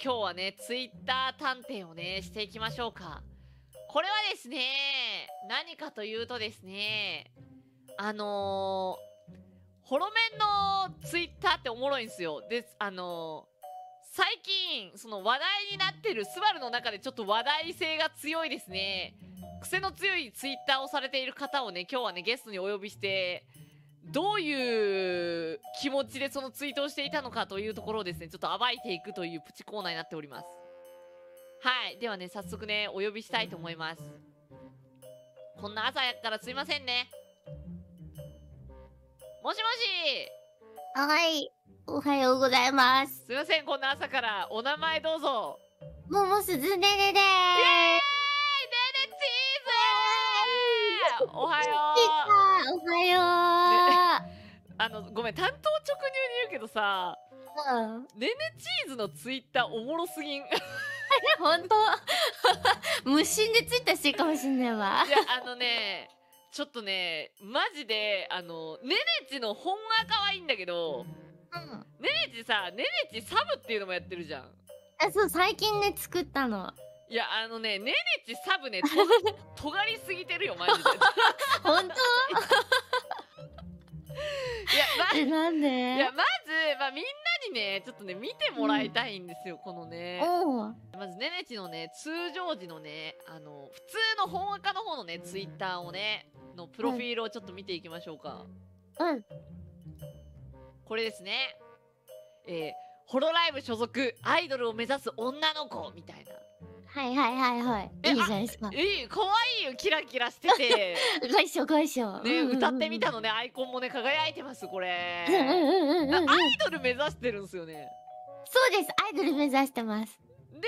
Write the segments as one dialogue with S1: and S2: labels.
S1: 今日はね、ツイッター探偵をね、していきましょうか。これはですね、何かというとですね、あのー、ホロメンのツイッターっておもろいんですよ。で、あのー、最近、その話題になってるスバルの中でちょっと話題性が強いですね。癖の強いツイッターをされている方をね、今日はね、ゲストにお呼びして、どういう気持ちでそのツイートをしていたのかというところをですね、ちょっと暴いていくというプチコーナーになっております。はい。ではね、早速ね、お呼びしたいと思います。こんな朝やからすいませんね。もしもし
S2: はい。おはようございます。
S1: すいません、こんな朝から。お名前どうぞ。
S2: ももすずねねでーす。イエーイ
S1: おはよ
S2: う。おはよう。ね、
S1: あの、ごめん、担当直入に言うけどさ、うん。ねねチーズのツイッターおもろすぎん。
S2: 本当？無心でツイッターしてるかもしんないわ。
S1: いや、あのね、ちょっとね、マジで、あの、ねねちの本は可愛いんだけど、うん。ねねちさ、ねねちサブっていうのもやってるじゃん。
S2: あ、そう、最近ね、作ったの。
S1: いや、あのね、ねねちサブね、と、尖りすぎてるよ、マジで。
S2: 本当？
S1: いや、ま、
S2: なんで？
S1: いや、まず、まあ、みんなにね、ちょっとね、見てもらいたいんですよ、うん、このね。まず、ねねちのね、通常時のね、あの、普通の本赤の方のね、ツイッターをね、のプロフィールをちょっと見ていきましょうか。
S2: うん。
S1: これですね。えー、ホロライブ所属、アイドルを目指す女の子みたいな。
S2: はいはいはいはい。いいじゃないですか。
S1: いい、可愛いよ、キラキラしてて。
S2: かいしょかいしょ。
S1: ね、歌ってみたのね、アイコンもね、輝いてます、これ。アイドル目指してるんですよね。
S2: そうです、アイドル目指してます。
S1: で、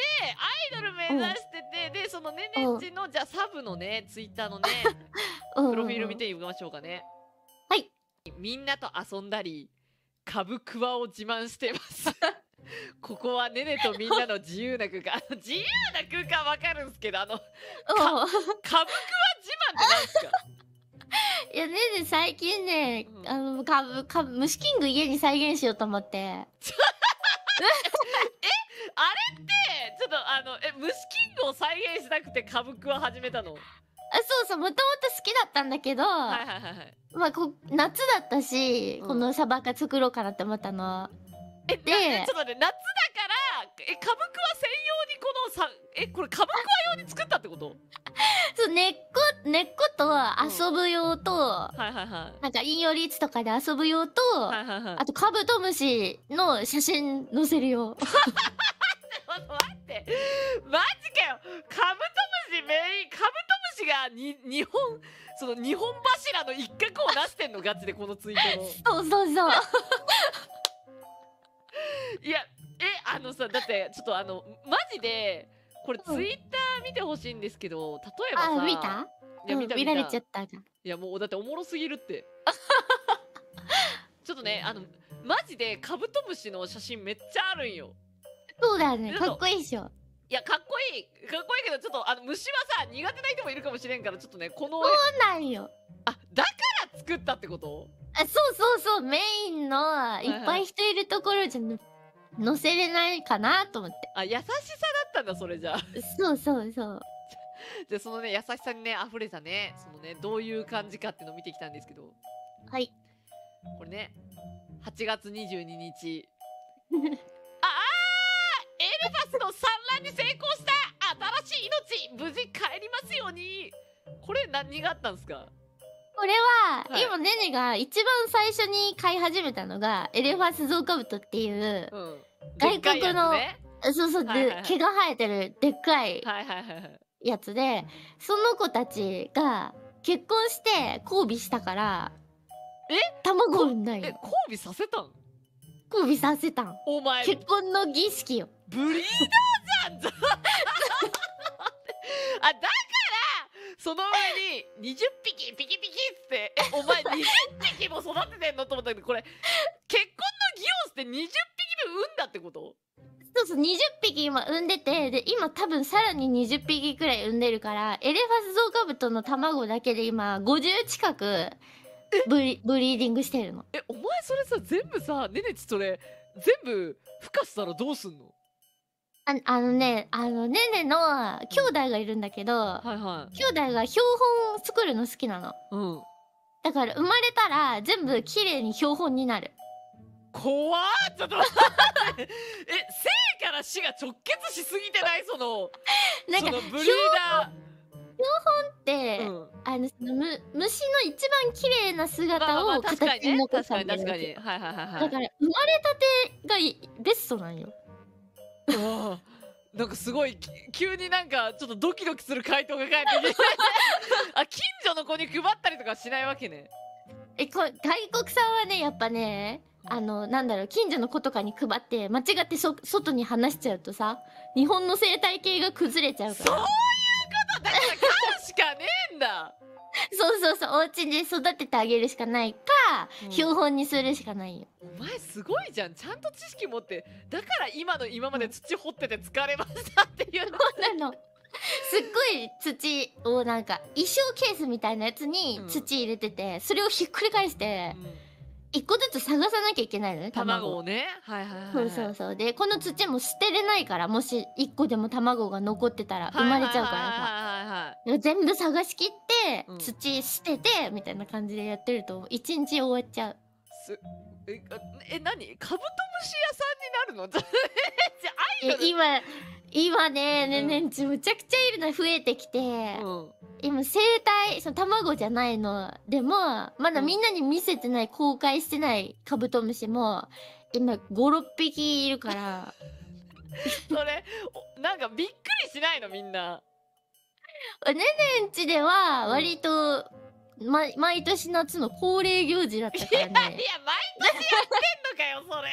S1: アイドル目指してて、で、そのねねちの、じゃあサブのね、ツイッターのね、プロフィール見てみましょうかね。
S2: はい。
S1: みんなと遊んだり、株クワを自慢してます ここはねねとみんなの自由な空間。自由な空間わかるんですけどあのか株クワ自慢って何ですか？
S2: いやねね最近ね、うん、あの株株虫キング家に再現しようと思って。え
S1: あれってちょっとあのえ虫キングを再現しなくて株クワ始めたの？
S2: あそうそうもともと好きだったんだけど、はいはいはい、まあこ夏だったし、うん、このサバカ作ろうかなって思ったの。
S1: えでちょっと待って夏だからえ株クワ専用にこのさえこれ株クワ用に作ったってこと？
S2: そう根っこ根っこと遊ぶ用と、うん、はいはいはい。なんか引用率とかで遊ぶ用と、はいはいはい、あとカブトムシの写真載せるよ。
S1: 待って。マジかよ。カブトムシメインカブトムシがに日本その日本柱の一角を出してんのガチでこのツイー
S2: トの。そうそうそう
S1: いやえあのさだってちょっとあのマジでこれツイッター見てほしいんですけど例えばさ
S2: あ見た？
S1: いや見た
S2: 見られちゃったい
S1: やもうだっておもろすぎるって。ちょっとねあのマジでカブトムシの写真めっちゃあるんよ。
S2: そうだよね。かっこいいっしょ。
S1: いやかっこいい。かっこいいけどちょっとあの虫はさ苦手な人もいるかもしれんからちょっとねこの
S2: そうなんよ。
S1: あだから作ったってこと？
S2: あそうそうそう。メインのいっぱい人いるところじゃ載せれないかなと思って。
S1: あ優しさだったんだそれじゃ
S2: そうそうそう。
S1: でそのね優しさにね溢れたねそのねどういう感じかっていうのを見てきたんですけど。
S2: はい。
S1: これね8月22日。ああエルファスの産卵に成功した新しい命無事帰りますように。これ何があったんですか？
S2: これは、はい、今ねねが一番最初に飼い始めたのがエレファスゾウカブトっていう、うん、外国の、ね、そうそう、はいはいはい、毛が生えてるでっかいやつで、その子たちが結婚して交尾したから
S1: え？
S2: 卵産んだよ。
S1: え交尾させたん？
S2: 交尾させたん。
S1: お前
S2: 結婚の儀式よ。
S1: ブリーダーじゃん！あだからその上に20匹ピキピキてえお前20匹も育ててんのと思ったけどこれ結婚の儀をして20匹分産んだってこと？
S2: そうそう、20匹今産んでて、で、今多分さらに20匹くらい産んでるから、エレファスゾウカブトの卵だけで今50近くブリブリーディングしてるの。
S1: え、お前それさ、全部さ、ねねちそれ、全部孵化したらどうすんの？
S2: ああのねあのねねの兄弟がいるんだけど、はいはい。兄弟が標本作るの好きなの。うんだから生まれたら全部綺麗に標本になる。
S1: 怖っ。ちょっとえ生から死が直結しすぎてない？その なんかブリーダー。
S2: 標本って、うん、あのそのむ虫の一番綺麗な姿を形に残されてる、ね、はいはいはいはい、だから生まれたてがベストなんよ
S1: なんかすごい急になんかちょっとドキドキする回答が返ってきて。あ近所の子に配ったりとかしないわけね。
S2: えこ外国産はねやっぱねあのなんだろう近所の子とかに配って間違ってそ外に話しちゃうとさ日本の生態系が崩れちゃうから。
S1: そういうことだから飼うしかね。えんだ。
S2: そうそうそうお家で育ててあげるしかないか、うん、標本にするしかないよ。
S1: お前すごいじゃんちゃんと知識持って。だから今の今まで土掘ってて疲れましたっていう
S2: そうなの。すっごい土をなんか衣装ケースみたいなやつに土入れてて、うん、それをひっくり返して、うん。一個ずつ探さなきゃいけないのね
S1: 卵をね。はいはいはい、
S2: そうそうそう。でこの土も捨てれないからもし一個でも卵が残ってたら生まれちゃうからさ全部探し切って、うん、土捨ててみたいな感じでやってると一日終わっちゃう。す
S1: ええ何？カブトムシ屋さんになるの？
S2: 今今ねねねむちゃくちゃいるの増えてきて、うん。今生態その卵じゃないのでもまだみんなに見せてない公開してないカブトムシも今56匹いるから。
S1: それなんかびっくりしないの？みんな
S2: ねねんちでは割と、ま、毎年夏の恒例行事だったからね。いやいや毎
S1: 年やってんのかよそれ。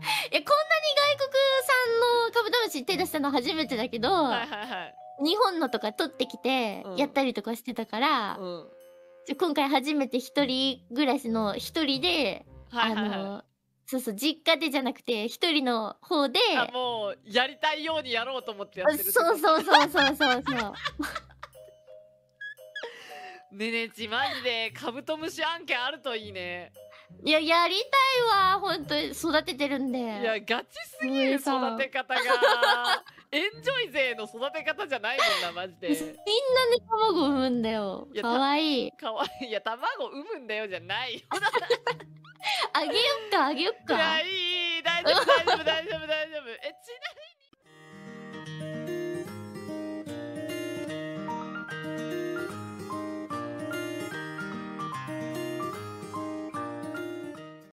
S2: いやこんなに外国産のカブトムシ手出したの初めてだけど、はいはいはい、日本のとか取ってきてやったりとかしてたから、うん、今回初めて一人暮らしの一人で、はいはいはい、あのそうそう実家でじゃなくて一人の方で
S1: もうやりたいようにやろうと思ってやってる
S2: そうそうそうそうそうそう。
S1: ねねちマジでカブトムシ案件あるといいね。
S2: いややりたいわ本当に育ててるんで。い
S1: やガチすぎる育て方が。エンジョイ勢の育て方じゃないもんなマジで。みんなね
S2: 卵産むんだよ。かわいい。
S1: かわいい。いや卵産むんだよじゃないよ
S2: あげよっかあげよっか。い
S1: やいい大丈夫大丈夫大丈夫大丈夫。え